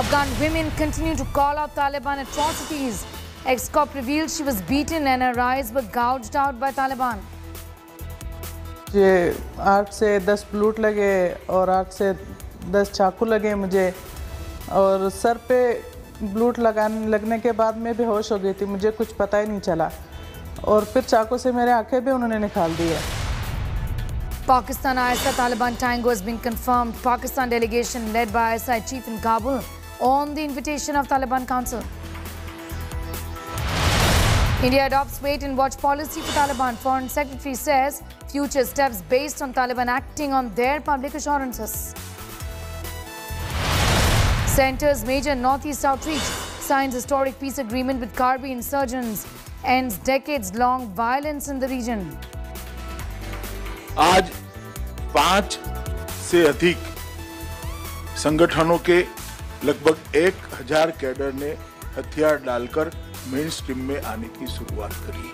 Afghan women continue to call out Taliban atrocities. Ex-cop revealed she was beaten and her eyes were gouged out by Taliban. ये आठ से दस ब्लूट लगे और आठ से दस चाकू लगे मुझे और सर पे ब्लूट लगाने लगने के बाद मैं बेहोश हो गई थी मुझे कुछ पता ही नहीं चला और फिर चाकू से मेरे आँखें भी उन्होंने निकाल दी है Pakistan ISI Taliban tango has been confirmed. Pakistan delegation led by ISI chief in Kabul on the invitation of Taliban Council. India adopts wait and watch policy for Taliban. Foreign Secretary says future steps based on Taliban acting on their public assurances. Centers major northeast outreach signs historic peace agreement with Karbi insurgents. Ends decades-long violence in the region. आज पांच से अधिक संगठनों के लगभग एक हज़ार cadre ने हथियार डालकर मेन स्ट्रीम में आने की शुरुआत करी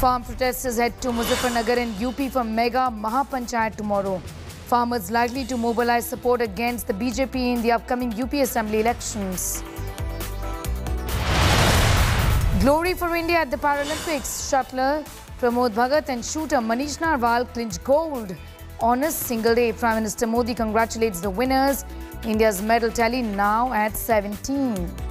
Farm protesters head to Muzaffarnagar in UP for mega Mahapanchayat tomorrow. Farmers likely to mobilize support against the BJP in the upcoming UP Assembly elections. Glory for India at the Paralympics. Shuttler Pramod Bhagat and shooter Manish Narwal clinched gold on a single day. Prime Minister Modi congratulates the winners. India's medal tally now at 17.